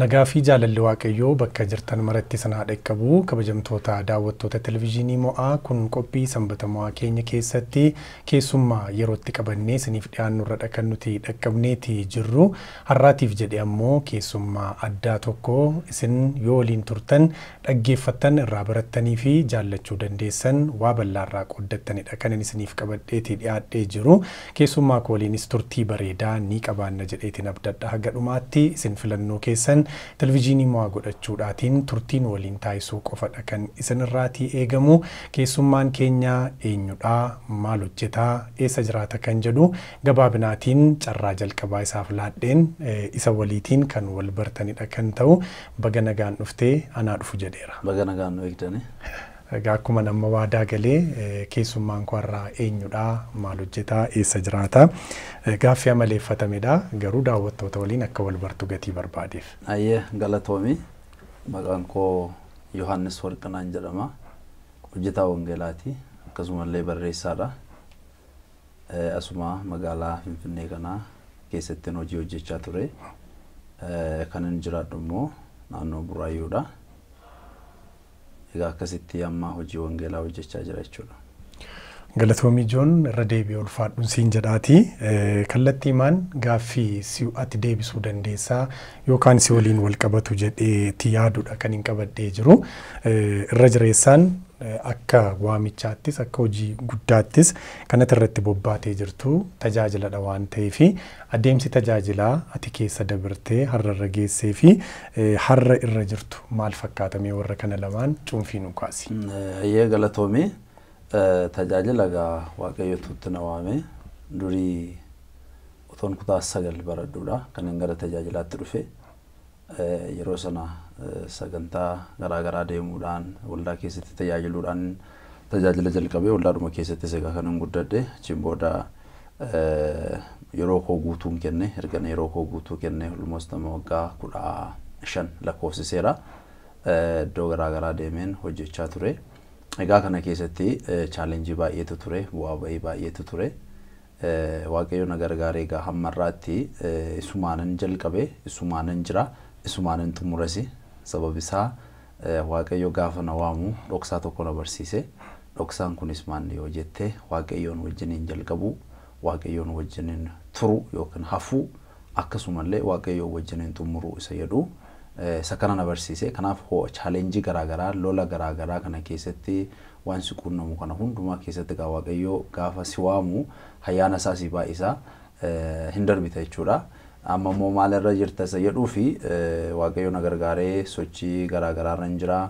Nagaa fi jaalalli Waaqayyoo bakka jirtan maratti sanaa dhaqqabu kabajamtoota daawwattoota televizyiinii mo'aa kun qophii sanbata mo'aa keenya keessatti keessummaa yerootti qabannee isiniif dhiyaannurra kan nuti dhaqqabneeti jirru har'aatiif jedhe ammoo keessummaa addaa tokko isin yoo waliin turtan dhaggeeffattan irraa barattanii fi jaallachuu dandeessan waa bal'aarraa qooddattanidha kan isiniif qabadheeti dhiyaadhee jiru keessummaa koo waliinis turtii bareedaa ni qabaanna jedheetiin abdadha haga dhumaatti isin filannoo keessan televizyiinii mo'aa godhachuudhaatiin turtiin waliin taasisuu qofadha kan isinirraatii eegamu keessummaan keenya eenyudhaa maal hojjetaa eessa jiraata kan jedhu? Gabaabinaatiin carraa jalqabaa isaaf laadheen isa waliitiin kan wal bartanidha kan ta'u. Baga nagaan dhuftee anaa dhufu jedheera. Baga nagaan nu eegdanii. Akkuma nama waadaa galee keessummaan koo har'aa eenyudhaa maal hojjetaa eessa jiraata gaaffii amaleeffatamedha garuu daawwattoota waliin akka wal bartu gatii barbaadeef. Ayyee galatoomi maqaan koo Yohaannis Warqinaan jedhama hojjetaa wangeelaati akkasumallee barreessaadha asuma magaalaa Finfinnee kanaa keessattiin hojii hojjechaa ture kan inni jiraadhu immoo naannoo Buraayyuudha. Egaa akkasitti amma hojii wangeelaa hojjechaa jira jechuudha. Galatoomii Joon irra deebi'ee ulfaadhuun siin jedhaati. Kallattii maan gaaffii si ati deebisuu dandeessaa yookaan si waliin wal qabatu jedheeti yaadudha kan hin qabadhee jiru. Irra jireessaan akka waamichaattis akka hojii guddaattis kanatti irratti bobbaatee jirtu tajaajiladha waan ta'eef adeemsi tajaajilaa ati keessa dabartee har'a irra geessee fi har'a irra jirtu maal fakkaatamee warra kana lamaan cuunfii nu kaasi. Ayyee galatoomii tajaajila egaa waaqayyotutti na waame durii otoon kutaa sagal baradhuudha kan gara tajaajilaatti dhufe yeroo sana sagantaa garaagaraa deemuudhaan waldaa keessatti tajaajiluudhaan tajaajila jalqabee waldaadhuma keessattis egaa kan hin guddadhe achiin booda yeroo koo guutuun kenne erga yeroo koo guutuu kenne almost nama waggaa kudha shan lakkoofsiseera iddoo garaagaraa deemeen hojjechaa ture. Egaa kana keessatti chaalenjii baay'eetu ture bu'aa ba'ii baay'eetu ture. Waaqayyo na gargaaree egaa hammarraatti isumaanan jalqabe isumaanan jira isumaanan xumurasi sabab isaa waaqayyo gaafa na waamu dhoksaa tokko na barsiise. Dhoksaan kunis maanni yoo jette waaqayyoon wajjiniin jalqabu waaqayyoon wajjiniin turu yookiin hafuu akkasumallee waaqayyoon wajjiniin xumuruu isa jedhu isa kana na barsiise. Kanaaf chaalenjii garaagaraa lola garaagaraa kana keessatti waan si quunnamu kana hundumaa keessatti waaqayyoo gaafa si waamu hayyaana isaa si baay'isaa hin darbita jechuudha. Amma immoo maalirra jirta isa jedhuu fi waaqayyo na gargaaree sochii garaagaraa irra jira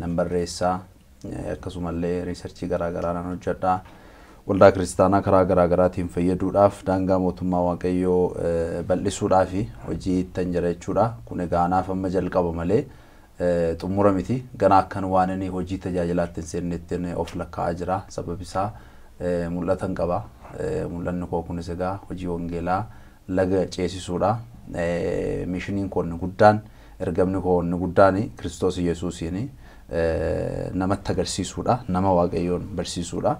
nan barreessaa akkasumallee riisarchii garaagaraa nan hojjedha. waldaa kiristaanaa karaa garaagaraatiin fayyaduudhaaf daangaa mootummaa waaqayyoo bal'isuudhaaf hojii ittan jira jechuudha. Kun egaa anaaf amma jalqaba malee xumura miti. Ganaa akkan waan inni hojii tajaajilaatti hin seennettiin of lakkaa'aa jira. Sabab isaa mul'atan qaba. Mul'anni koo kunis egaa hojii wangeelaa laga ceesisuudha. Mishiniin koo inni guddaan ergamni koo inni guddaan Kiristoos Yesuusiin namatti agarsiisuudha. Nama waaqayyoon barsiisuudha.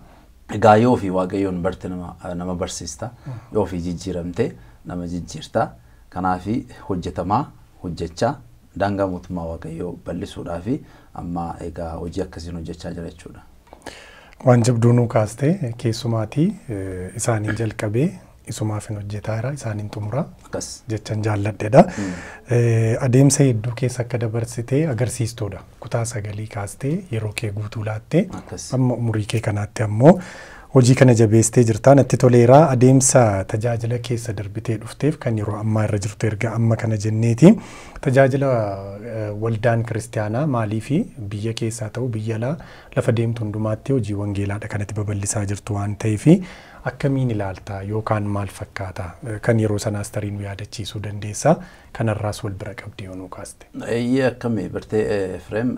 Egaa yoo fi waaqayyoon barte nama barsiista yoo fi jijjiiramte nama jijjiirta kanaaf hojjetamaa hojjechaa daangaa mootummaa waaqayyoo bal'isuudhaa fi amma egaa hojii akkasiin hojjechaa jira jechuudha. Waan jabduu nu kaaste keessumaatii isaaniin jalqabee isumaaf hin hojjetaara isaaniin xumura jechan jaalladhedha. Adeemsa hedduu keessa akka dabarsitee agarsiistuudha. Kutaa sagalii kaastee yeroo kee guutuu laattee amma umurii kee kanaatti ammoo hojii kana jabeestee jirta. Natti toleeraa adeemsa tajaajila keessa darbitee dhufteef kan yeroo ammaa irra jirtu erga amma kana jenneeti. Tajaajila waldaan kiristaanaa maalii fi biyya keessaa ta'u biyya lafa deemtu hundumaatti hojii wangeelaadha kanatti babal'isaa jirtu waan ta'eef akkamiin ilaalta yookaan maal fakkaata kan yeroo sanaas tarii nu yaadachiisuu dandeessa kanarraas wal bira qabdi yoo nu kaaste. Eeyyee akkamii bartee Efreem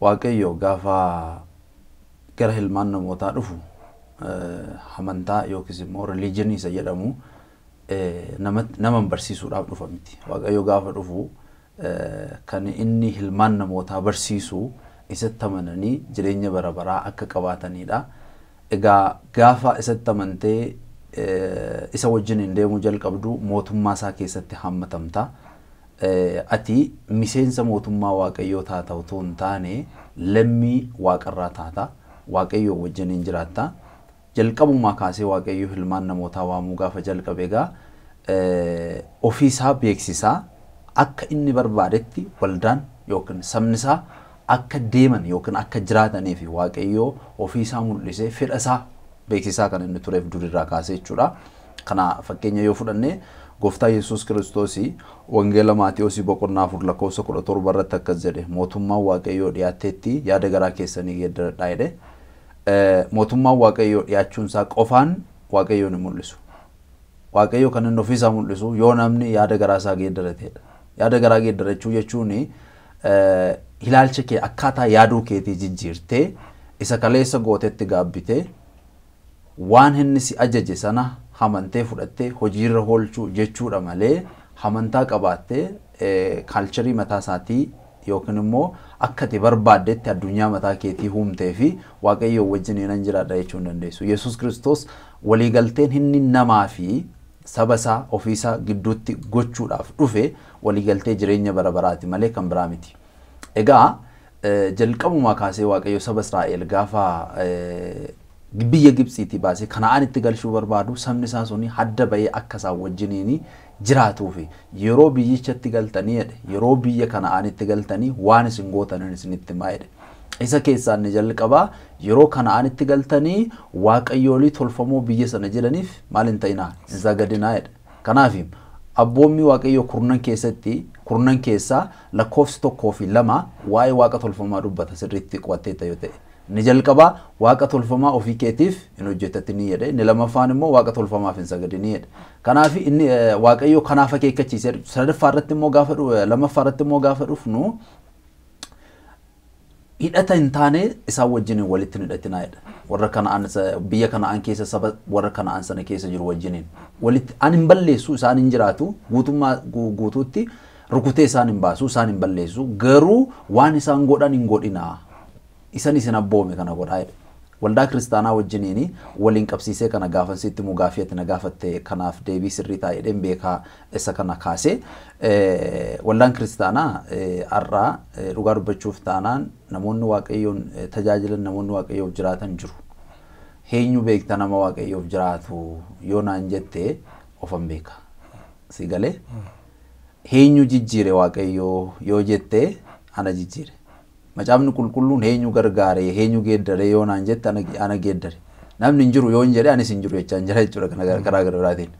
Waaqayyo gaafa gara hilmaan namootaa dhufu amantaa yookiis immoo rilijinii isa jedhamu nama barsiisuudhaaf dhufa miti. Waaqayyo gaafa dhufu kan inni hilmaan namootaa barsiisu isatti amananii jireenya bara baraa akka qabaatanidha. Egaa gaafa isatti amantee isa wajjin hin deemuu jalqabdu mootummaa isaa keessatti hammatamta. ati miseensa mootummaa waaqayyoo taata otoo hin taane lammii waaqarraa taata waaqayyoo wajjiniin jiraatta jalqabumaa kaasee waaqayyoo ilmaan namootaa waamuu gaafa jalqabe egaa ofiisaa beeksisaa akka inni barbaadetti waldaan yookiin sabni isaa akka deeman yookiin akka jiraatanii fi waaqayyoo ofiisaa mul'isee fedha isaa beeksisaa kan inni tureef durirraa kaasee jechuudha. Kana fakkeenya yoo fudhanne gooftaa Yesuus Kiristoos wangeela Maatiyoos boqonnaa afur lakkoofsa kudha torba irratti akkas jedhe mootummaan waaqayyoo dhiyaatteetti yaada garaa keessanii geeddaradhaa jedhe. Mootummaan waaqayyoo dhiyaachuunsaa qofaan waaqayyoo ni mul'isu. Waaqayyoo kan inni ofiisaa mul'isu yoo namni yaada garaa isaa geeddaratedha. Yaada garaa geeddarachuu jechuun ilaalcha kee akkaataa yaaduu keetii jijjiirtee isa kaleessa gootetti gaabbitee waan inni si ajaje sana hamantee fudhattee hojiirra oolchuu jechuudha malee hamantaa qabaattee kaalcharii mataa isaatii yookiin immoo akka ati barbaaddetti addunyaa mataa keetii uumtee fi waaqayyoo wajjin nan jiraadha jechuu hin dandeessu. Yesuus Kiristoos waliigalteen inni namaa fi saba isaa ofiisaa gidduutti gochuudhaaf dhufe waliigaltee jireenya bara baraati malee kan biraa miti. Egaa jalqabumaa kaasee waaqayyo saba Israa'el gaafa biyya Gibxiitii baasee Kana'aanitti galchuu barbaadu sabni isaa suni hadda bahee akka isaan wajjiniin jiraatuu fi yeroo biyyichatti galtanii jedhe yeroo biyya Kana'aanitti galtanii waan isin gootanin isinitti himaa jedhe. Isa keessaa inni jalqabaa yeroo Kana'aanitti galtanii waaqayyoolii tolfamoo biyya sana jedhaniif maal hin ta'inaa hin sagadinaa jedhe. Kanaaf abboommi waaqayyoo kurnan keessatti kurnan keessaa lakkoofsi tokkoo fi lama waa'ee waaqa tolfamaa dubbata sirriitti qo'atteetta yoo ta'e. Inni jalqabaa waaqa tolfamaa ofii keetiif hin hojjetatini jedhe. Inni lammaffaan immoo waaqa tolfamaaf hin sagadini jedhe. Kanaaf inni waaqayyoo kanaaf akeekkachiise. Sadaffaa irratti immoo gaafa lammaffaa irratti immoo gaafa dhufnu hidhata hin taane isaan wajjin walitti hin hidhatinaa jedha. Warra kana'aan biyya kana'aan keessa saba warra kana'aan sana keessa jiru wajjiniin walitti an hin balleessu isaan hin jiraatu guutummaa guutuutti rukutee isaan hin baasu isaan hin balleessu garuu waan isaan godhan hin godhinaa isan isin abboome kana godhaa jedhe. Waldaa kiristaanaa wajjiniin waliin qabsiisee kana gaafansiitti immoo gaaffii ati na gaafatte kanaaf deebii sirrii ta'a jedheen beekaa isa kana kaasee waldaan kiristaanaa har'aa dhugaa dubbachuuf taanaan namoonni waaqayyoon tajaajilan namoonni waaqayyoof jiraatan jiru. Eenyu beekta nama waaqayyoof jiraatu yoo naan jette ofan beeka. Si galee? Eenyu jijjiire waaqayyoo yoo jette ana jijjiire. Macaafni qulqulluun eenyu gargaare eenyu geeddare yoo naan jette ana geeddare. Namni hin jiru yoo hin jedhe anis hin jiru jechaa hin jira jechuudha karaa garaa biraatiin.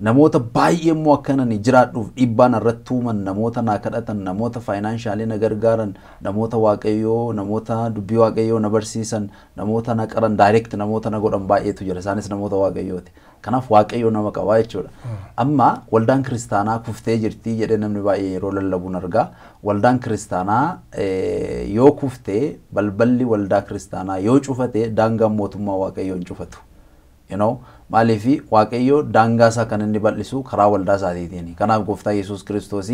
Namoota baay'ee immoo akkanan jiraadhuuf dhiibbaan irratti uuman namoota naa kadhatan namoota faayinaanshaaliin na gargaaran namoota waaqayyoo namoota dubbii waaqayyoo na barsiisan namoota na qaran daayireekt namoota na godhan baay'eetu jira isaanis namoota waaqayyooti. Kanaaf waaqayyoo nama qabaa jechuudha. Amma waldaan kiristaanaa kuftee jirti jedhee namni baay'ee yeroo lallabuun argaa. Waldaan kiristaanaa yoo kuftee balballi waldaa kiristaanaa yoo cufate daangaan mootummaa waaqayyoo hin cufatu. You know, maaliif waaqayyoo daangaa isaa kan inni bal'isu karaa waldaa isaatiitiin. Kanaaf gooftaa Yesuus Kiristoos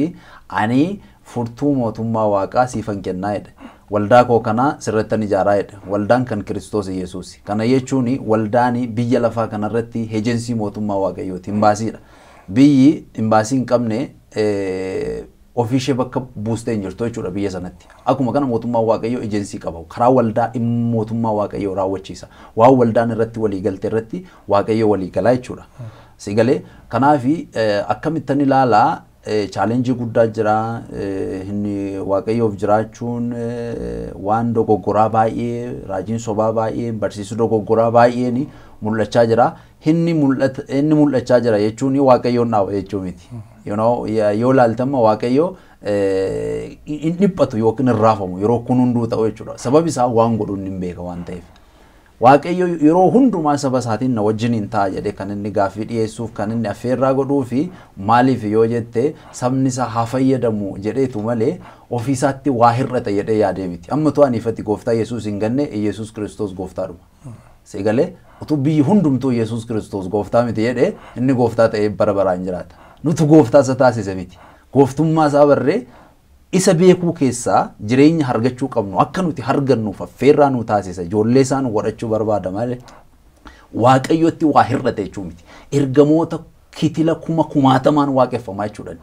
ani furtuu mootummaa waaqaa siifan kennaa jedhe. Waldaa koo kana sirrattan ijaaraa jedhe. Waldaan kan Kiristoos Yesuus. Kana jechuun waldaan biyya lafaa kanarratti ejensii mootummaa waaqayyooti. Imbaasiidha. Biyyi imbaasii hin qabne ofiishee bakka buustee hin jirtu jechuudha biyya sanatti. Akkuma kana mootummaan waaqayyoo ejensii qaba. Karaa waldaa mootummaa waaqayyoo raawwachiisa. Waan waldaan irratti waliigalte irratti waaqayyoo waliigalaa jechuudha. Si galee kanaafi akkamittan ilaalaa chaalenjii guddaa jira. Inni waaqayyoof jiraachuun waan dogoggoraa baay'ee raajiin sobaa baay'ee barsiisuu dogoggoraa baay'een mul'achaa jira. Inni mul'achaa jira jechuun waaqayyoon dhaaba jechuu miti. Yoo waaqayyo hin dhiphatu yookiin hin raafamu yeroo kun hunduu ta'u jechuudha. Sababi isaa waan godhuun hin beeka waan ta'eef. Waaqayyo yeroo hundumaa saba isaatiin na wajjin hin ta'a jedhee kan inni gaaffii dhiyeessuuf kan inni affeerraa godhuu fi maaliif yoo jette sabni isaa haa fayyadamu jedheetu malee ofiisaatti waa hir'ata jedhee yaadee miti. Amma tu aniifatti gooftaa Yesuus hin ganne Yesuus Kiristoos gooftaadhuma. Seegalee utuu biyyi hundumtuu Yesuus Kiristoos gooftaa miti jedhee inni gooftaa ta'ee bara baraan jiraata. Nutu gooftaa isa taasise miti. Gooftummaa isaa barree isa beekuu keessaa jireenya argachuu qabnu akka nuti argannuuf affeerraa nu taasisa ijoollee isaa nu godhachuu barbaada malee waaqayyotti waa hir'ate jechuu miti. Ergamoota kitila kuma kumaatamaan waaqeffamaa jechuudha.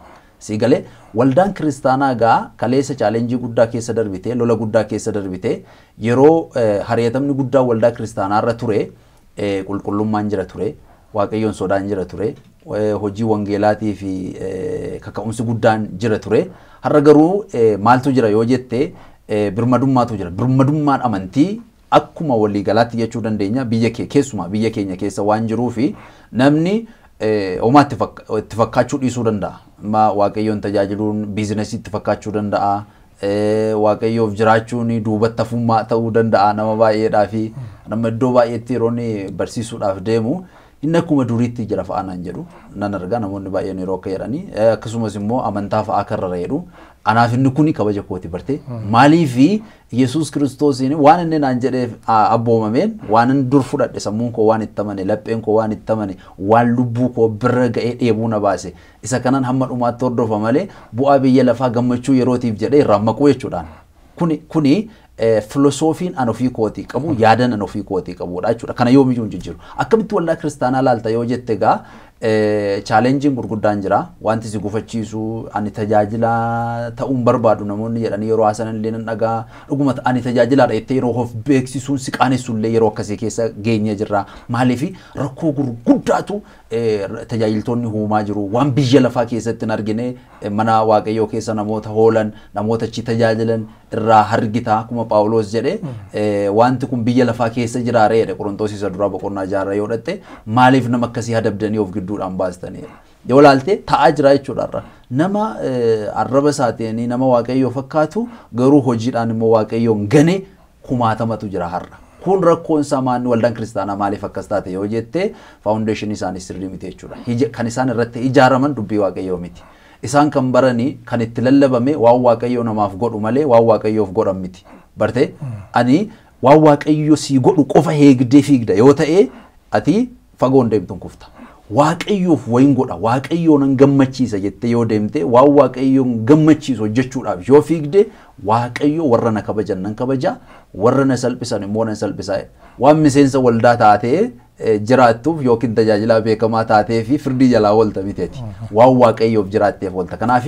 sii galee waldaan kiristaanaa gaa kaleessa chaalenjii guddaa keessa darbite lola guddaa keessa darbite yeroo hariyatamni guddaa waldaa kiristaanaarra ture qulqullummaan jira ture waaqayyoon sodaan jira ture. Hojii wangeelaatii fi kaka'umsi guddaan jira ture. Har'a garuu maaltu jira yoo jette birmadummaatu jira. Birmadummaan amantii akkuma waliigalaatti jechuu dandeenya. Biyya keessumaa biyya keenya keessa waan jiruu fi namni homaa itti fakkaachuu dhiisuu danda'a. Waaqayyoon tajaajiluun biizinasii itti fakkaachuu danda'a. Waaqayyoof jiraachuun duubatti hafummaa ta'uu danda'a. Nama baay'eedhaa fi nama iddoo baay'eetti yeroo barsiisuudhaaf deemu inni akkuma duriitti jira fa'aa naan jedhu. Nan argaa namoonni baay'een yeroo akka jedhanii. Akkasumas immoo amantaa fa'aa karrara jedhu. Anaaf inni kuni kabaja kooti barte maaliifi Yesuus kiristoosiin waan inni naan jedheef abboomameen waan inni dur fudhadhe sammuun koo waan itti amane lapheen koo waan itti amane waan lubbuu koo bira ga'ee dheebuu na baase. Isa kanan hamma dhumaatti hordofa malee bu'aa biyya lafaa gammachuu yerootiif jedhee irraan maquu jechuudhaan. Kuni kuni filosoofiin an ofii kootii qabu yaadan an ofii kootii qabudha jechuudha. Kana yoomiyyuu hin jijjiiru. Akkamitti waldaa kiristaanaa laalta? Yoo jette egaa chaalenjiin gurguddaan jira wanti si gufachiisu ani tajaajilaa ta'uun barbaadu namoonni jedhanii yeroo haasanan illee nan dhagaa dhuguma ani tajaajilaadha jettee yeroo of beeksisuun si qaanessu illee yeroo akkasii keessa geenye jirra maaliif rakkoo gurguddaatu tajaajiltoonni uumaa jiru waan biyya lafaa keessatti hin argine mana waaqayyoo keessa namoota hoolan namoota achi tajaajilan irraa hargita akkuma Phaawulos jedhe wanti kun biyya lafaa keessa jiraare jedhe Qorontoos isa duraa boqonnaa jaarraa yoo dhatte maaliif nama akkasii hadabdanii of gidduudhaan baastanii yoo laalte ta'aa jira jechuudha nama arraba isaatiin nama waaqayyoo fakkaatu garuu hojiidhaan immoo waaqayyoon gane kumaatamatu jira har'a. Kun rakkoon isaa maanni waldaan kiristaanaa maaliif akkas taate yoo jette faawundeeshinii isaanii sirrii miti jechuudha. Kan isaan irratti ijaaraman dubbii waaqayyoo miti. Isaan kan baranii kan itti lallabame waan waaqayyoo namaaf godhu malee waan waaqayyoof godhan miti. Barte ani waan waaqayyo sii godhu qofa eegdee fiigda yoo ta'e ati fagoon deemtuun kufta. Waaqayyoof wayin godha waaqayyoo nan gammachiisa jettee yoo deemte waan waaqayyoon gammachiisu hojjechuudhaaf yoo fiigde waaqayyo warra na kabajan nan kabaja warra na salphisan immoo nan salphisa waan miseensa waldaa taatee jiraattuuf yookiin tajaajilaa beekamaa taatee fi firdii jalaa oolta miteeti waan waaqayyoof jiraatteef oolta kanaaf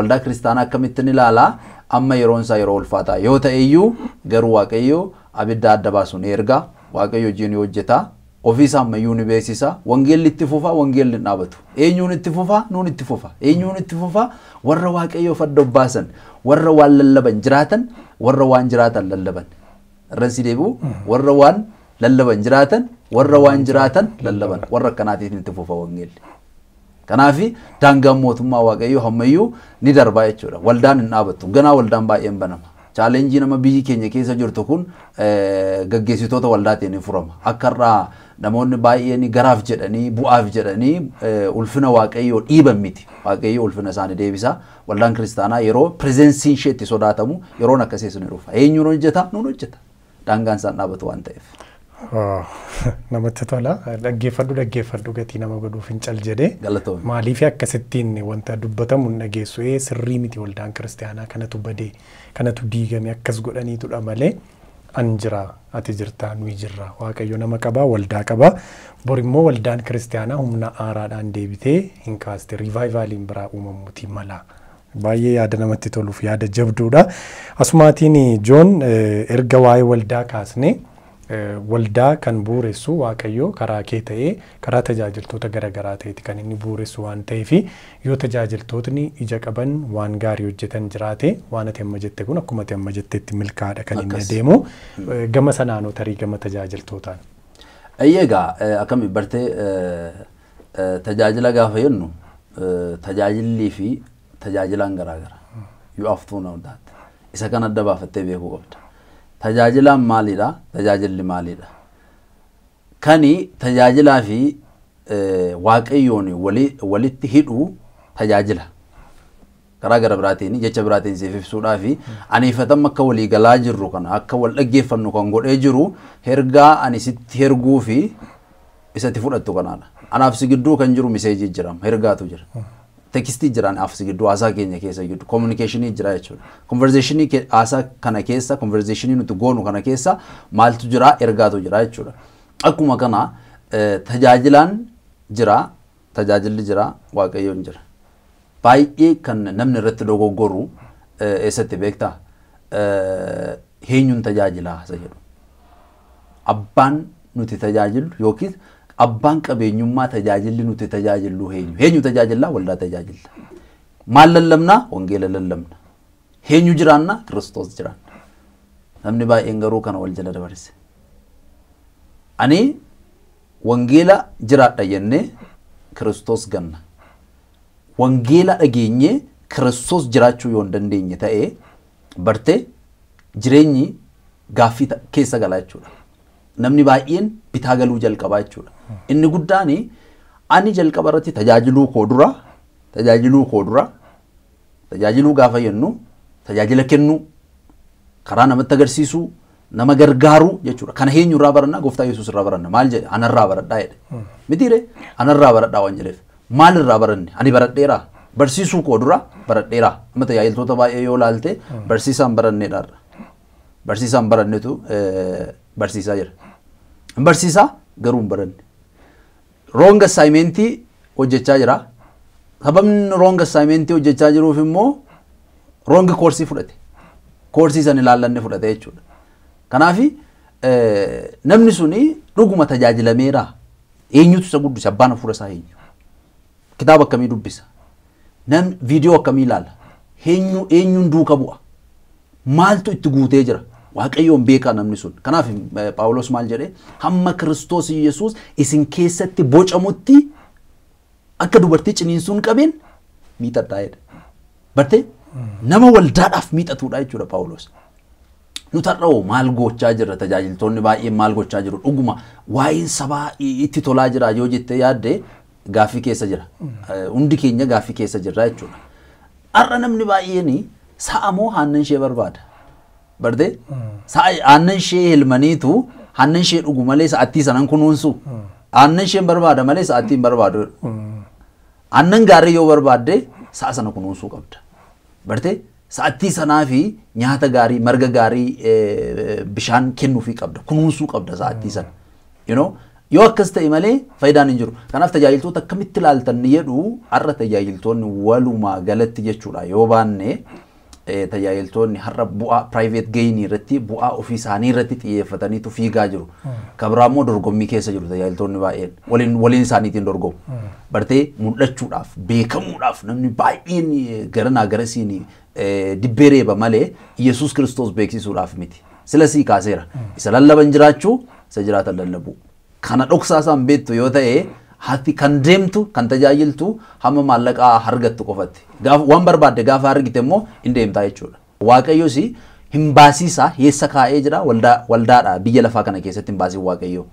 waldaa kiristaanaa akkamittiin ilaalaa amma yeroon isaa yeroo ulfaataa yoo ta'e iyyuu garuu waaqayyo abidda adda baasuun erga waaqayyo hojiin hojjetaa ofiisa ammayyuu ni beeksisa wangeelli itti fufa wangeelli hin dhaabatu eenyuun itti fufa nuun itti fufa eenyuun itti fufa warra waaqayyoof adda baasan warra waan lallaban jiraatan warra waan jiraatan lallaban irransi deebi'u warra waan lallaban jiraatan warra waan jiraatan lallaban warra akkanaatiin itti fufa wangeelli. Kanaafi daangaan mootummaa waaqayyoo ammayyuu ni darbaa jechuudha. Waldaan hin dhaabattu. Ganaa waldaan baay'een banama. Chaalenjii nama biyyi keenya keessa jirtu kun gaggeessitoota waldaatiin ni furama. Akka irraa namoonni baay'een garaaf jedhanii bu'aaf jedhanii ulfina waaqayyoo dhiiban miti. Waaqayyoo ulfina isaanii deebisa. Waldaan kiristaanaa yeroo pirezensiin ishee itti sodaatamu yeroon akkasii sun dhufa. Eenyuun hojjeta? Nuun hojjeta. Daangaan isaan dhaabatu waan ta'eef. Namatti tola dhaggeeffadhu dhaggeeffadhu gatii nama godhuuf hin cal jedhee Galatoomne. maaliif akkasittiin wanta dubbatamu hin dhageessu ee sirrii miti waldaan kiristaanaa kanatu badee kanatu diigame akkas godhaniitudha malee an jira ati jirtaa nuyi jirra waaqayyo nama qabaa waldaa qabaa bor immoo waldaan kiristaanaa humna aaraadhaan deebitee hin kaaste riivaayivaaliin biraa uumamuuti mala. baay'ee yaada namatti toluuf yaada jabduudha. Asumaatiin Joon erga waa'ee waldaa kaasnee waldaa kan bu'uuressu waaqayyo karaa kee ta'ee karaa tajaajiltoota garaagaraa ta'eeti kan inni bu'uuressu waan ta'eef yoo tajaajiltootni ija qaban waan gaarii hojjetan jiraate waan ati amma jette kun akkuma ati amma jettetti milkaadha kan inni adeemu gama sanaanoo tarii gama tajaajiltootaan. Egaa akkami bartee tajaajila gaafa jennu tajaajillii fi tajaajilaan garaagara. Know that. Isa kan adda baafattee beekuu qabda. Tajaajilaan maalidha? Tajaajilli maalidha? Kani tajaajilaa fi waaqayyoon wali- walitti hidhuu tajaajila. karaa gara biraatiin jecha biraatiin siif ibsuudhaa fi aniifatan akka walii galaa jirru kana akka wal dhaggeeffannu kan godhee jiru ergaa ani sitti erguu fi isatti fudhattu kanaadha. Anaaf si gidduu kan jiru miseejii jirama ergaatu jira. Tekstii jira anaaf si gidduu haasaa keenya keessa gidduu kominikeeshinii jira jechuudha. Konverzeeshinii haasaa kana keessa konverzeeshinii nuti goonu kana keessa maaltu jira ergaatu jira jechuudha. Akkuma kana eh, tajaajilaan jira tajaajilli jira waaqayyoon jira. baay'ee kan namni irratti dogoggoru eh, eessatti beektaa Eh, eenyuun tajaajilaa isa jedhu abbaan nuti tajaajilu yookiin abbaan qabeenyummaa tajaajilli nuti tajaajilu eenyu eenyu tajaajillaa waldaa tajaajilla. Maal lallabnaa wangeela lallabna. Eenyu jiraannaa kiristoos jiraanna. Namni baay'een garuu kana wal jala dabarse. Ani wangeela jiraadha jennee kiristoos ganna. Wangeela dhageenyee kiristoos jiraachuu yoo hin dandeenye ta'ee bartee jireenyi gaaffii keessa galaa jechuudha. Namni baay'een bitaa galuu jalqabaa jechuudha. Inni guddaan ani jalqaba irratti tajaajiluu koo dura tajaajiluu koo dura tajaajiluu gaafa jennu tajaajila kennuu karaa namatti agarsiisuu nama gargaaruu jechuudha. Kana eenyu irraa baranna gooftaa Yesuus irraa baranna maal jedhe anarraa baradhaa jedhe. Mitiire anarraa baradhaa waan jedheef maal irraa baranne ani baradheeraa barsiisuu koo dura baradheeraa amma tajaajiltoota baay'ee yoo laalte barsiisaan baranneedhaarra. Barsiisaan barannetu eh, barsiisaa jira. Barsiisaa garuu hin baranne. Roonga assaayimentii hojjechaa jira. Sababni roonga assaayimentii hojjechaa jiruuf immoo roongi koorsii fudhate. Koorsii san ilaallanne fudhate jechuudha. Kanaaf namni suni dhuguma tajaajilameera. Eenyutu isa guddisa? Abbaan hafuura isaa eenyu? Kitaaba akkamii dubbisa? Namni viidiyoo akkamii ilaala? Eenyu eenyuun duuka bu'a? Maaltu itti guutee jira? Waaqayyoon beekaa namni sun. Kanaaf eh, Phaawulos maal jedhee hamma Kiristoos Yesuus isin keessatti bocamutti akka dubartii ciniinsuun qabeen miixadhaa jedhe. Bartee nama waldaadhaaf miixatuudha jechuudha Phaawulos. Nuti har'oo maal gochaa jirra tajaajiltoonni baay'een maal gochaa jiru dhuguma waa'een sabaa itti tolaa jira yoo jettee yaadde gaaffii keessa jira. Eh, Hundi keenya gaaffii keessa jirra jechuudha. Har'a namni baay'een sa'a moo aannan ishee barbaada? Bartee sa'a aannan ishee helmaniitu aannan ishee dhugu malee sa'attii sanan kunuunsu. Aannan isheen barbaada malee sa'attii hin barbaadu. Aannan gaarii yoo barbaadde sa'a sana kunuunsuu qabda. Bartee sa'attii sanaa fi nyaata gaarii, marga gaarii, eh, bishaan kennuufii qabda. Kunuunsuu qabda sa'attii sana. You know? Yoo akkas ta'e malee faayidaan hin jiru. Kanaaf tajaajiltoota akkamitti ilaaltan jedhu har'a tajaajiltoonni walumaa galatti jechuudha yoo baanne eh, tajaajiltoonni har'a bu'aa private gain irratti bu'aa ofii isaanii irratti xiyyeeffataniitu fiigaa jiru. Kabraa immoo dorgommii keessa jiru tajaajiltoonni baay'een waliin waliin isaaniitiin dorgomu. Bartee mul'achuudhaaf beekamuudhaaf namni baay'een eh, garanaa garasiin eh, dibbee reeba malee Yesuus Kiristoos beeksisuudhaaf miti. Sila sii kaaseera. Isa lallaban jiraachuu isa jiraatan lallabuu. Kana dhoksaa isaan beektu yoo ta'e hati kan deemtu kan tajaajiltu hamma maallaqaa argattu qofatti. Waan barbaadde gaafa argite immoo hin deemtaa jechuudha. Waaqayyos hin baasiisa eessa kaa'ee jira waldaa waldaadha biyya lafaa kana keessatti hin baasiin waaqayyo.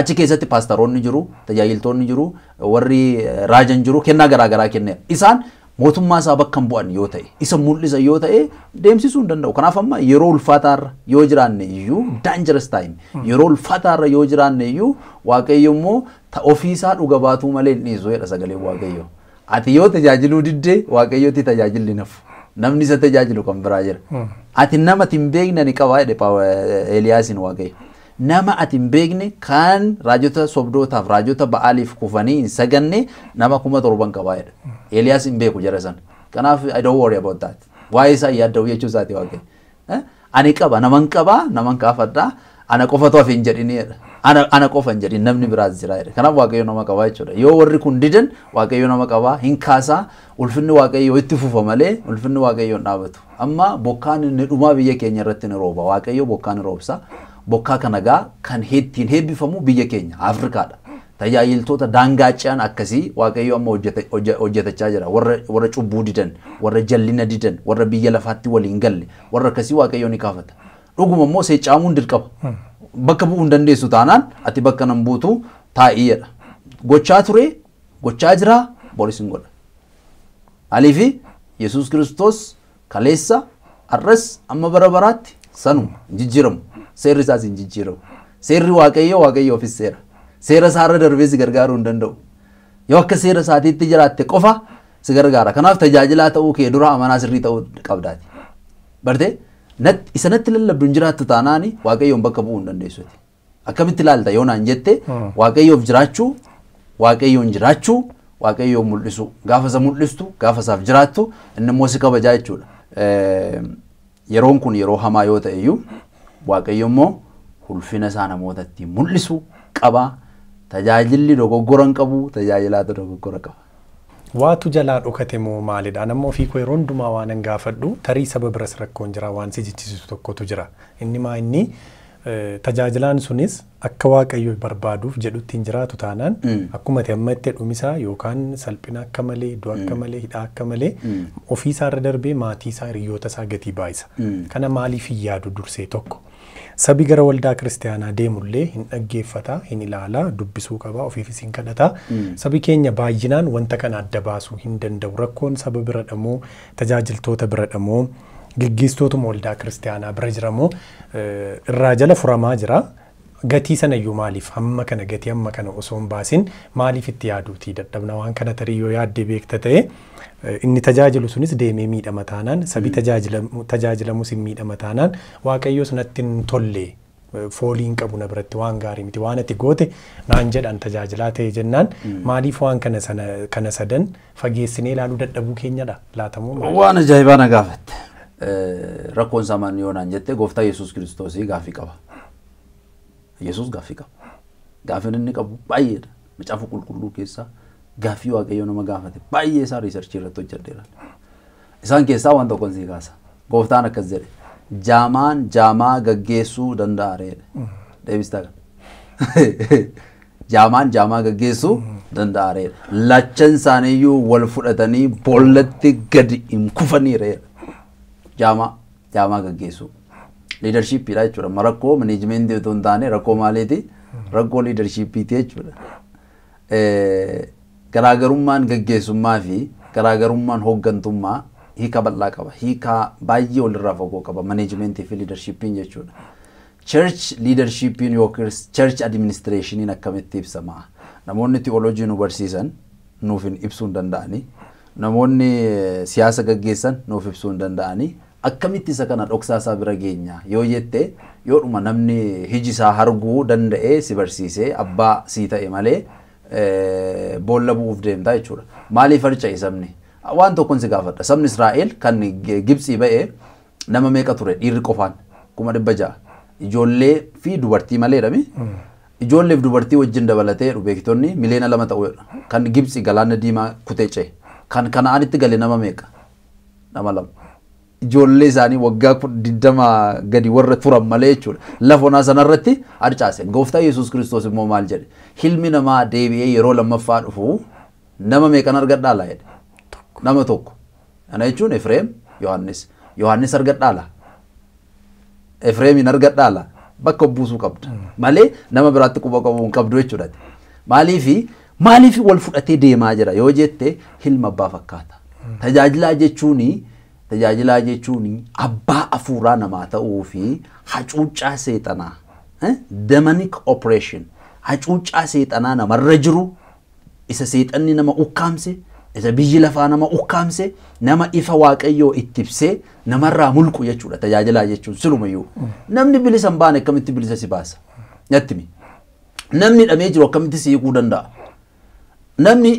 Achi keessatti paastaroonni jiru, tajaajiltoonni jiru, warri eh, raajan jiru, kennaa garaagaraa kenneera. Isaan mootummaa isaa bakka hin bu'an yoo ta'e, isa mul'isa yoo ta'e deemsisuu hin danda'u. Kanaaf amma yeroo ulfaataarra yoo jiraanne iyyuu dangerous time. Yeroo ulfaataarra yoo jiraanne iyyuu waaqayyo immoo ofiisaa dhuga baatuu malee hin dhiisu jedha sagalee waaqayyo. Ati yoo tajaajiluu diddee waaqayyooti tajaajilli nafu. Namni isa tajaajilu kan biraa jira. Ati nama hin beekne ni qabaa jedhe Eeliyaasiin waaqayyo. Nama ati hin beekne kan raajota sobdootaaf raajota ba'aaliif kufanii hin saganne nama kuma torban qabaa jedha. Eeliyaas hin beeku jara sana. Kanaaf I don't worry about that. Waa'ee isaa yaadda'u jechuu isaati waaqayyo. Eh? Ani qaba naman qabaa naman kaafadhaa ana qofatu hafe hin jedhini jedha. Ana, qofa hin jedhin namni biraas jira jedha. Kanaaf waaqayyo nama qabaa jechuudha. Yoo warri kun didan waaqayyo nama qabaa hin kaasaa ulfinni waaqayyo itti fufa malee ulfinni waaqayyo hin dhaabatu. Amma bokkaan inni dhumaa biyya keenya irratti ni rooba. Waaqayyo bokkaan ni roobsa. Bokkaa kana gaa kan ittiin heebbifamu biyya keenya Afrikaadha. Tajaajiltoota daangaa ce'an akkasii Waaqayyo amma hojjeta- hojje- hojjetachaa jira. Warra cubbuu didan, warra jallina didan, warra biyya lafaatti waliin galle, warra akkasii Waaqayyo ni kaafata. Dhuguma immoo seeccaamuun dirqama. Bakka bu'uu hin dandeessu taanaan ati bakka nan buutu taa'ii jedha. Gochaa ture, gochaa jira, boris hin godha. Aliifi Yesuus Kiristoos kaleessa har'as amma bara baraatti sanuma jijjiiramu. Seerri isaas hin jijjiiramu. Seerri Waaqayyoo Waaqayyo ofis seera. Seera isaarra darbee si gargaaruu hin danda'u. Yoo akka seera isaatiitti jiraatte qofa si gargaara. Kanaaf tajaajilaa ta'uu kee dura amanaa sirrii ta'uu qabdaati. Bartee isa natti lallabdu hin jiraattu taanaani Waaqayyoon bakka bu'uu hin dandeessuti. Akkamitti ilaalta yoo naan jette Waaqayyoof jiraachuu, Waaqayyoon jiraachuu, waaqayyoo mul'isu gaafa isa mul'istu gaafa isaaf jiraattu inni immoo si kabajaa jechuudha. Yeroon kun yeroo hamaa yoo ta'e iyyuu waaqayyo immoo ulfina isaa namootatti mul'isu qaba. Tajaajilli dogoggora hin qabu tajaajilaatu dogoggora qaba. Waatu jalaa dhokate moo maalidha? Namni ofii koo yeroo hundumaa waan hin gaafadhu tarii saba biras rakkoon jira waan si jechisiisu tokkotu jira. Inni maa inni tajaajilaan sunis akka waaqayyo barbaaduuf jedhutti hin jiraatu taanaan akkuma amma itti dhumisaa yookaan salphina akka malee du'a akka malee hidhaa akka malee ofii isaarra darbee maatii isaa hiriyoota isaa gatii baay'isa. Kana maaliif hin yaadu dursee tokko? Sabi gara waldaa kiristaanaa deemullee hin dhaggeeffata, hin ilaala, dubbisuu qaba, ofiifis hin kadhata. Sabi keenya baay'inaan wanta kana adda baasuu hin danda'u. Rakkoon saba bira dhamoo, tajaajiltoota bira dhamoo, gaggeessitootuma waldaa kiristaanaa bira jiramoo irraa jala furamaa jira. Gatii sana iyyuu maaliif hamma kana gatii hamma kana osoo hin baasin maaliif itti yaaduutii dadhabna waan kana tarii yoo yaaddee beekta ta'e inni tajaajilu sunis deemee miidhama taanaan sabi tajaajilamus hin miidhama taanaan waaqayyo sunatti hin tolle foolii hin qabu na biratti waan gaarii miti waan ati goote naan jedhan tajaajilaa ta'e jennaan maaliif waan kana sadan fageessinee ilaaluu dadhabuu keenyadha laatamuu Waan ajaa'ibaa na gaafatte. Rakkoon isaa maal yoo naan jette gooftaa Yesuus Kiristoosii gaaffii qaba. Yesuus gaaffii qaba. Gaaffiin inni qabu baay'eedha. Macaafa qulqulluu keessaa gaaffii waaqayyo nama gaafate baay'ee isaa riisarchii irratti hojjedheera. Isaan keessaa waan tokkoon sii kaasa. Gooftaan akkas jedhe jaamaan jaamaa gaggeessuu danda'a reedha. Deebistaa kan. Jaamaan jaamaa gaggeessuu danda'a reedha. Lachan isaaniiyyuu wal fudhatanii boollatti gadi hin kufanii reedha. Jaamaa jaamaa gaggeessuu. liidarshiippiidha jechuudha. Amma rakkoo maneejimentii otoo hin taane rakkoo maaliiti? Rakkoo liidarshiippiiti jechuudha. Garaagarummaan gaggeessummaa fi garaagarummaan hooggantummaa hiika bal'aa qaba. Hiika baay'ee walirraa fagoo qaba maneejimentii fi liidarshiippiin jechuudha. Church liidarshiippiin yookiin church administreeshiniin akkamitti ibsama? Namoonni tiyooloojii nu barsiisan nuuf ibsuu hin danda'ani. Namoonni siyaasa gaggeessan nuuf ibsuu hin danda'ani. Akkamitti isa kana dhoksaa isaa bira geenya yoo jette yoodhuma namni hiji isaa arguu danda'ee si barsiisee abbaa sii ta'e malee boolla bu'uuf deemta jechuudha. Maaliif harca'e sabni? Waan tokkoon si gaafadha. Sabni Israa'el kan Gibsii ba'e nama meeqa ture dhiirri qofaan kuma dhibba ja'a. Ijoollee fi dubartii maleedhami. Ijoollee fi dubartii wajjin dabalatee beektonni miliyoona lama ta'uudha. Kan Gibsii galaana diimaa kutee ce'e. Kan kana'aanitti gale nama meeqa? Nama lama. Ijoollee isaanii waggaa digdama gadi warra turan malee jechuudha. Lafa onaa sanarratti harcaase. Gooftaa Yesuus Kiristoos immoo maal jedhe? Hilmi namaa deebi'ee yeroo lammaffaa dhufu nama meeqan argadhaa laa jedhe? Nama tokko. Kana jechuun Efreem, Yohaannis. Yohaannis argadhaa laa? Efreemin argadhaa laa? Bakka buusuu qabda. Malee nama biraatti quba qabu hin qabdu jechuudha. Maaliifi maaliif wal fudhatee deemaa jira yoo jette hilma abbaa fakkaata. Tajaajilaa jechuuni tajaajilaa jechuun abbaa afuuraa namaa ta'uu fi hacuuccaa seexanaa demonic operation. Hacuuccaa seexanaa namarra jiru isa seexanni nama ukkaamse isa biyyi lafaa nama ukkaamse nama ifa waaqayyoo itti ibsee namarraa mulqu jechuudha tajaajilaa jechuun silumayyuu namni bilisa hin baane akkamitti bilisa si baasa? Nyattimi namni dhamee jiru akkamitti si hiikuu danda'a? Namni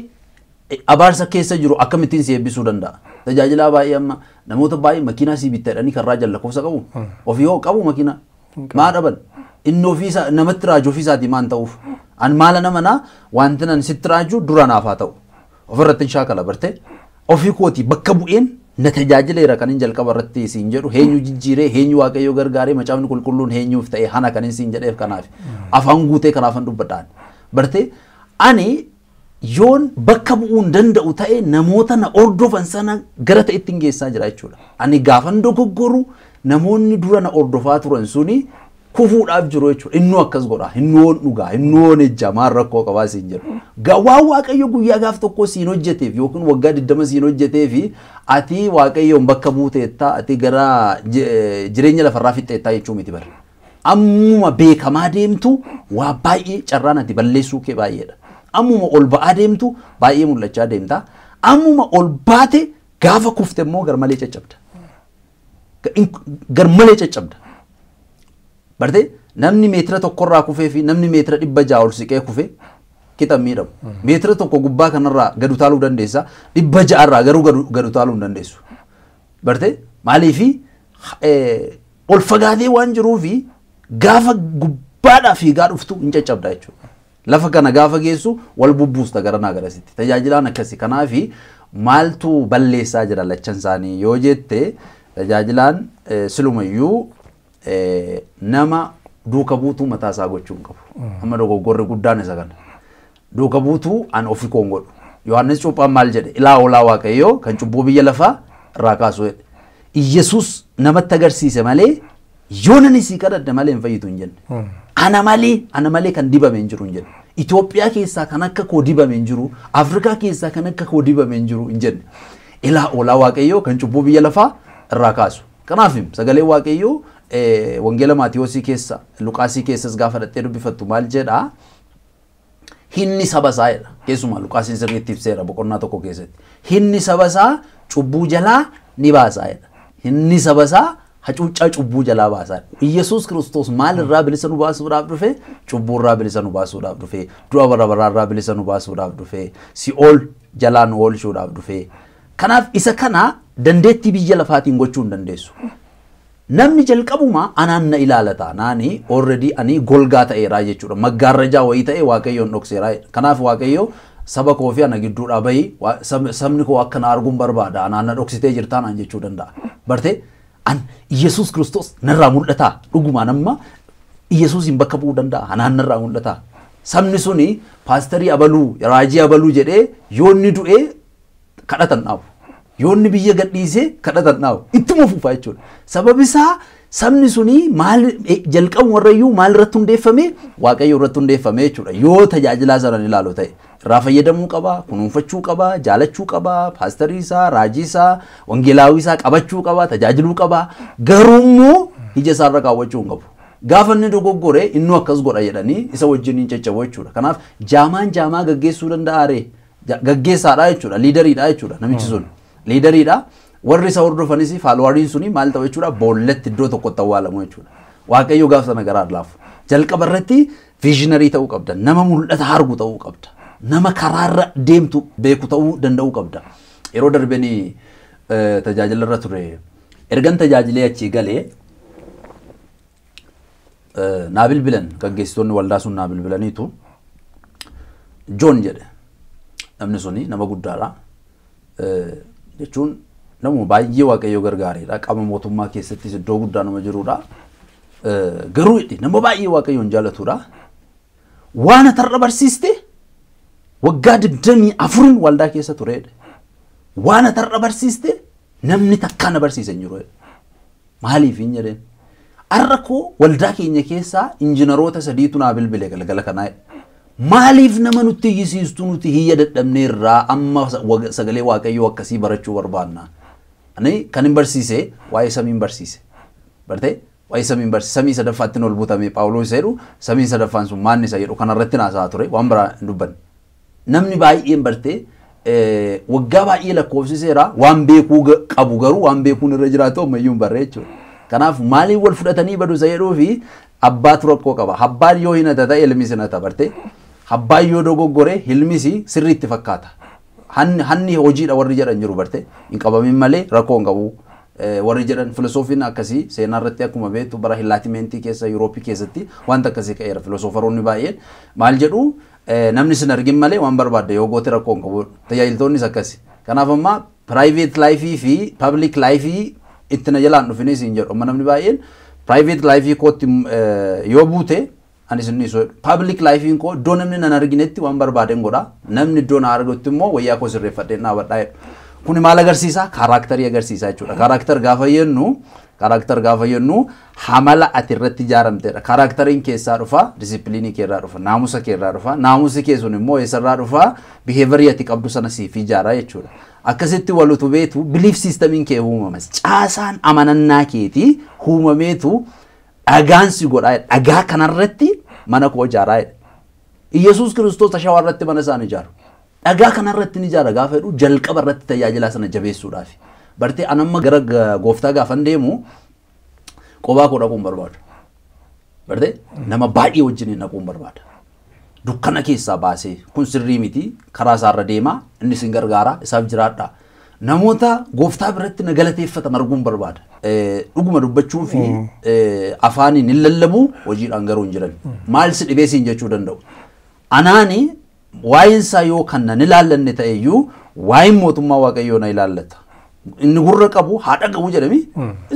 abaarsa keessa jiru akkamittiin si eebbisuu danda'a tajaajilaa baay'ee amma namoota baay'ee makiinaa sii bittaadhanii karraa jallakkoofsa qabu? Ofii hoo qabu makiinaa maa dhaban? Inni ofiisa namatti raaju ofiisaatii maan ta'uuf? An maala nama naa wanti nan sitti raaju dura naaf haa ta'u. Ofirratti shaakala barte. Ofii kooti bakka bu'een na tajaajileera kan hin jalqaba irratti siin jedhu. Heenyu jijjiiree heenyu waaqayyoo gargaaree macaafni qulqulluun heenyuuf ta'e hana kan hin siin jedheef kanaaf. Afaan guutee kanaafan dubbadhaan. Barte ani yoon bakka bu'uu hin danda'u ta'e namoota na ordofan sana gara ta'etti hin geessaa jira jechuudha. Ani gaafan dogoggoru namoonni dura na ordofaa turan suni kufuudhaaf jiru jechuudha. Innoo akkas godha. Innoon dhugaa. Innoon ejja maal rakkoo qabaa siin jedhu. Waan waaqayyo guyyaa gaaf tokko siin hojjeteef yookiin waggaa digdama siin hojjeteef ati waaqayyoon bakka buuteettaa ati gara jireenya lafarraa fixxeettaa jechuu miti bara. Ammuma beekamaa deemtu waa baay'ee carraan ati balleessuu kee baay'eedha. Ammuma ol ba'aa deemtu baay'ee mul'achaa deemta. Ammuma ol baate gaafa kufte immoo garmalee caccabda. Garmalee caccabda. Barte namni meetira tokkorraa kufee fi namni meetira dhibba ja'a ol siqee kufe qixa miidhamu. Meetira tokko gubbaa kanarraa gad utaaluu dandeessa. Dhibba ja'arraa garuu gad- utaaluu hin dandeessu. Barte maaliifi eh, ol fagaatee waan jiruufi gaafa gubbaadhaa fiigaa dhuftu hin caccabda jechuudha. Lafa kana gaafa geessu wal bubbuusta garanaa garasitti. Tajaajilaan akkasi. Kanaafi maaltu balleessaa jira lachan isaanii yoo jette tajaajilaan eh, silumayyuu eh, nama duuka buutuu mataa isaa gochuu hin qabu. Amma dogoggorri guddaan isa kana. Duuka buutuu an ofi koon godhu. Yohaannis Cuuphaan maal jedhe? Ilaa oolaa Waaqayyoo kan cubbuu biyya lafaa irraa kaasu jedhe. Iyyasuus namatti agarsiise malee yoo nani sii kadhadhe malee hin fayyitu hin jenne. Ana malee ana malee kan dibame hin jiru hin jenne. Itoophiyaa keessaa kan akka koo dibame hin jiru. Afrikaa keessaa kan akka koo dibame hin jiru hin jenne. Ilaa oolaa Waaqayyoo kan cubbuu biyya lafaa irraa kaasu. Kanaaf sagalee Waaqayyoo eh, wangeela Maatiyoosii keessa Luqaasii keessas gaafa dhattee dubbifattu maal jedhaa? Hinni saba isaa jedha. Keessumaa Luqaasiin sirriitti ibseera boqonnaa tokko keessatti. Hinni saba isaa cubbuu jalaa ni baasaa jedha. Hinni saba isaa hacuuccaa cubbuu jalaa baasaa. Iyyasuus Kiristoos maal irraa bilisa nu baasuudhaaf dhufe? Cubbuu irraa bilisa nu baasuudhaaf dhufe. Du'a bara baraa irraa bilisa nu baasuudhaaf dhufe. Si'ool jalaa nu oolchuudhaaf dhufe. Kanaaf isa kana dandeettii biyya lafaatiin gochuu hin dandeessu. Namni jalqabuma anaan na ilaalata. Naani already ani golgaa ta'eeraa jechuudha. Maggaarrajaa wayii ta'e Waaqayyoon dhokseeraa. Kanaaf Waaqayyo saba koo fi ana gidduudhaa bahi wa- sab- sabni koo akka na arguun barbaada. Anaan na dhoksitee jirtaa naan jechuu danda'a. Barte an Iyyasuus Kiristoos narraa mul'ata. Dhugumaan amma Iyyasuusin bakka bu'uu danda'a. Anaan narraa mul'ata. Sabni suni paastarii abaluu, raajii abaluu jedhee yoo inni du'ee kadhatan dhaabu. Yoo inni biyya gadhiisee kadhatan dhaabu. Ittuma fufaa jechuudha. Sababi isaa sabni suni maal eh, jalqabu warrayyuu maal irratti hundeeffame? Waaqayyo irratti hundeeffame jechuudha. Yoo tajaajilaa sanan ilaalu ta'e. Irraa fayyadamuu qaba, kunuunfachuu qaba, jaalachuu qaba, paastarii isaa, raajii isaa, wangeelaawii isaa qabachuu qaba, tajaajiluu qaba. Garuu immoo ija isaarra kaawwachuu hin qabu. Gaafa inni dogoggore inni akkas godha jedhanii isa wajjin hin caccabu jechuudha. Kanaaf jaamaan jaamaa gaggeessuu danda'a ree. Gaggeessaadha jechuudha. Liidariidha jechuudha namichi sun. Liidariidha. Warri isa hordofanis faalwariin suni maal ta'u jechuudha boollatti iddoo tokkotti awwaalamu jechuudha. Waaqayyo gaafa sana garaa laafu. Jalqaba irratti viizhinarii ta'uu qabda. Nama mul'ata argu ta'uu qabda. Nama karaarra deemtu beeku ta'uu danda'uu qabda. Yeroo darbanii eh, tajaajila irra ture. Ergan tajaajilee achii galee naa bilbilan gaggeessitoonni waldaa sun naa bilbilaniitu Joon jedhe. Namni suni nama guddaadha. Eh, jechuun namuma baay'ee waaqayyo gargaareedha. Qaama mootummaa keessattis iddoo guddaa nama jirudha Eh, garuu nama baay'ee waaqayyoon jaalatudha waan atarra barsiiste waggaa digdamii afurin waldaa keessa turedha waan atarra barsiiste namni takkaa na barsiise hin jiru. Maaliif hin jedheen? Har'a koo waldaa keenya keessaa injiinaroota sadiitu naa bilbile galgala kanaa. Maaliif nama nutti iyyisiistu nuti hiyya dadhabnee irraa amma sagalee waaqayyoo akkasii barachuu barbaanna ani kan hin barsiise waa'ee samiin barsiise. Barte waa'ee samiin barsiise. Samii sadaffaatti ol butame paawuloos jedhu samiin sadaffaan sun maanni isa jedhu kanarratti naasaa ture. Waan biraa hin dubbanne namni baay'een barte eh, waggaa baay'ee lakkoofsiseera waan beekuu qabu garuu waan beekuun irra jiraatu ammayyuu hin barre jechuudha. Kanaaf maaliif wal fudhatanii badu isa jedhuu fi abbaatu rakkoo qaba. Abbaan yoo hin hata ta'e ilmis hin hata barte. Abbaan yoo dogoggore ilmis sirriitti fakkaata. Hanni hojiidha warri jedhan jiru barte. Hin qabamin malee rakkoo hin qabu. Eh, warri jedhan filosoofiin akkasii seenaa irratti akkuma beektu bara hilaatimentii keessa Yurooppii keessatti wanta akkasii ka'eera filosoofaroonni baay'een maal jedhu namni sin argin malee waan barbaadde yoo goote rakkoo hin qabu tajaajiltoonnis akkasi. Kanaaf amma private laayifii fi public laayifii itti na jalaan dhufinis hin jedhu. Amma namni baay'een private laayifii kootti eh, yoo buute anis inni so public laayifiin koo iddoo namni nan arginetti waan barbaadeen godha namni iddoo na argutti immoo wayyaa koo sirreeffadhee dhaabadhaa jedhu Kuni maal agarsiisa? Kaaraaktarii agarsiisa jechuudha. Kaaraaktar gaafa jennu kaaraaktar gaafa jennu hamala ati irratti ijaaramtedha. Kaaraakteriin keessaa dhufa, disipiliinii kee irraa dhufa, naamusa kee irraa dhufa, naamusi kee sun immoo eessarraa dhufa, biheevarii ati qabdu sana siif ijaara jechuudha. Akkasitti wal utubeetu biliif siistamiin kee uumamas. Caasaan amanannaa keetii uumameetu dhagaan si godhaa dhagaa kanarratti mana koo ijaaraa jedha. Iyyasuus kiristoos shawaa irratti mana isaan ijaaru. Dhagaa kanarratti ni ijaara gaafa jedhu jalqaba irratti tajaajilaa sana jabeessuudhaaf. Bartee anamma gara ga- gooftaa gaafan deemu qophaa koo dhaquun barbaadu. Bartee nama baay'ee wajjin dhaquun barbaada. dukkana keessaa baasee kun sirrii miti karaa isaarra deemaa inni sin gargaara isaaf jiraadha. Namoota gooftaa biratti na galateeffatan arguun barbaada. Dhuguma dubbachuu fi afaaniin hin lallabu hojiidhaan garuu hin jiran. Maal si dhibee siin jechuu danda'u. Anaani waa'een isaa yoo kan nan ilaallanne ta'eyyuu waa'een mootummaa waaqayyoo na ilaallata. Inni gurra qabu haa dhagahu jedhami.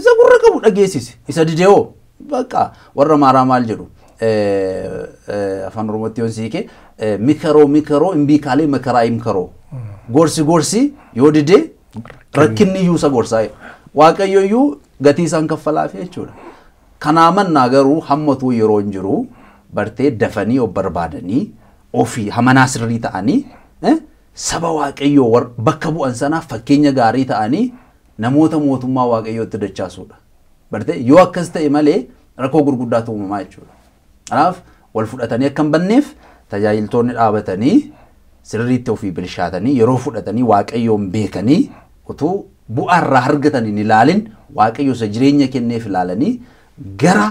Isa gurra qabu dhageessisi. Isa dideewoo bakka warra maaraa maal jedhu. afaan oromootti yoon siike mikaroo mikaroo imbiikaalee makaraa imkaroo gorsi gorsi yoo didee rakkinni iyyuu isa gorsaa waaqayyo iyyuu gatii isaan kaffalaaf jechuudha. Kanaa mannaa garuu hammatuu yeroo hin jiru bartee dafanii of barbaadanii ofii hamanaa sirrii ta'anii saba waaqayyoo bakka bu'an sanaaf fakkeenya gaarii ta'anii namoota mootummaa waaqayyootti dachaasuudha. Bartee yoo akkas ta'e malee rakkoo gurguddaatu uumamaa jechuudha. Kanaaf wal fudhatanii akka hin banneef tajaajiltoonni dhaabatanii sirriitti ofii bilchaatanii yeroo fudhatanii waaqayyoon beekanii utuu bu'aa irraa argatan hin ilaalin waaqayyo isa jireenya kenneef ilaalanii gara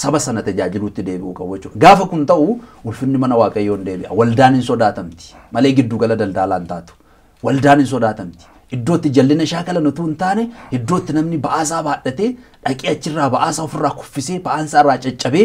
saba sana tajaajiluutti deebi'uu qabu jechuudha. Gaafa kun ta'u ulfinni mana waaqayyoon deebi'a. Waldaan hin sodaatamti. Malee giddu gala daldaalaan taatu. Waldaan hin sodaatamti. Iddootti jallina shaakalan utuu hin taane iddootti namni ba'aasaa baadhatee dhaqee achirraa ba'aasaa ofirraa kuffisee ba'aansaa irraa caccabee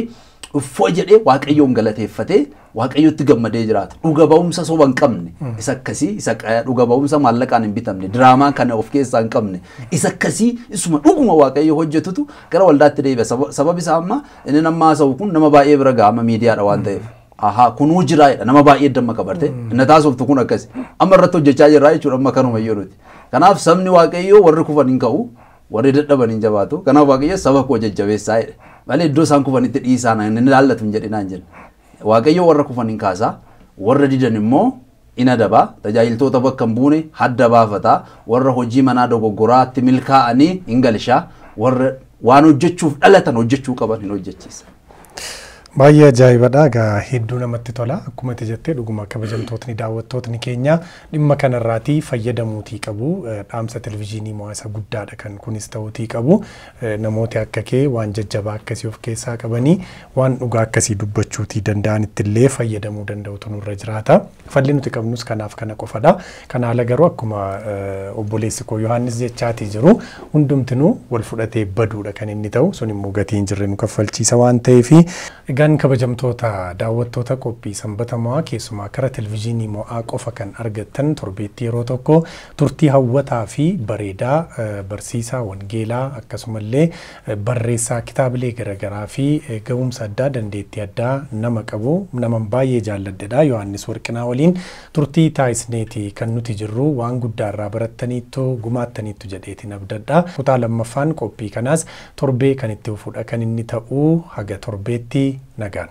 uffoo jedhee waaqayyoon galateeffatee waaqayyotti gammadee jiraata. Dhuga ba'umsa soba hin qabne. Isa akkasii isa dhuga ba'umsa maallaqaan hin bitamne. Diraamaa kana of keessaa hin qabne. Isa akkasii isuma dhuguma waaqayyo hojjetutu gara waldaatti deebi'a. Sababi isaa amma inni nama haasa'u kun nama baay'ee bira ga'a amma miidiyaadha waan ta'eef. Ahaa kunuu jira jedha. Nama baay'ee damma qabarte inni taasiftu kun akkasi amma irratti hojjechaa jirra jechuudha amma kanuma iyyuu nuti. Kanaaf sabni waaqayyoo warri kufan hin ka'u warri dadhaban hin jabaatu. Kanaaf waaqayyo saba koo jajjabeessaa jedhe. Malee iddoo isaan kufanitti dhiisaan inni ilaallatu hin jedhinaan jenna. Waaqayyo warra kufan hin kaasaa warra didan immoo in adabaa tajaajiltoota bakka hin buune hadda baafataa warra hojii manaa dogoggoraatti milkaa'anii hin galchaa warra waan hojjechuuf dhalatan hojjechuu qaban hin hojjechiisa. Baay'ee ajaa'ibadha. Egaa hedduu namatti tola. Akkuma ati jettee dhuguma kabajamtootni daawwattootni keenya dhimma kanarraatii fayyadamuutii qabu. Dhaamsa televizyiinii mo'aasa guddaadha kan kunis ta'uutii qabu. Namooti akka kee waan jajjabaa akkasii of keessaa qabanii waan dhugaa akkasii dubbachuutii danda'anitti illee fayyadamuu danda'utu nurra jiraata. Falli nuti qabnus kanaaf kana qofadha. Kana haala garuu akkuma obboleessi koo Yohaannis jechaatii jiru hundumtinuu wal fudhatee baduudha kan inni ta'u. Sun immoo gatii hin jirre nu kaffalchiisa waan ta'eefi. Egaan kabajamtoota daawwattoota qophii sanbata mo'aa keessumaa karaa televizyiinii mo'aa qofa kan argattan torbeetti yeroo tokko turtii hawwataa fi bareedaa barsiisaa wangeelaa akkasumallee barreessaa kitaabilee garaagaraa fi ga'umsa addaa dandeettii addaa nama qabu nama baay'ee jaalladhedha Yohaannis Warqinaa waliin turtii taasisneeti kan nuti jirru waan guddaa irraa barattaniittu gumaattaniittu jedheetiin abdadha. Kutaa lammaffaan qophii kanaas torbee kan itti fuudha kan inni ta'u haga torbeetti Nagan.